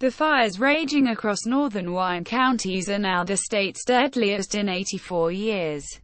The fires raging across northern Wine counties are now the state's deadliest in 84 years.